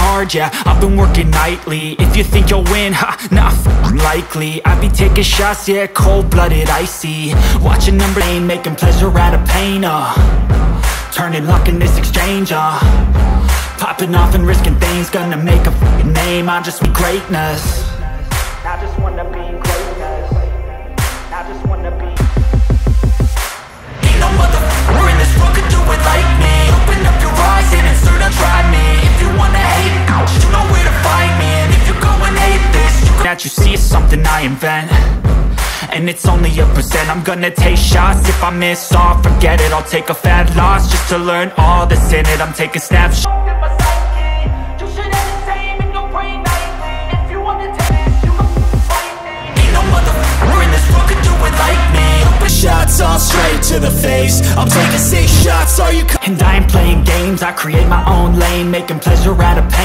hard, yeah, I've been working nightly. If you think you'll win, ha, not likely. I be taking shots, yeah, cold-blooded, icy. Watching number eight, making pleasure out of pain, uh. Turning luck in this exchange, uh. Popping off and risking things, gonna make a name I just want greatness this, you That you see is something I invent. And it's only a percent. I'm gonna take shots. If I miss all Forget it, I'll take a fat loss Just to learn all that's in it. I'm taking snapshots Ain't no motherfucker in this world could do it like me. Open Shots all straight to the face. I'm taking six shots, are you And I ain't playing games, I create my own lane Making pleasure out of pain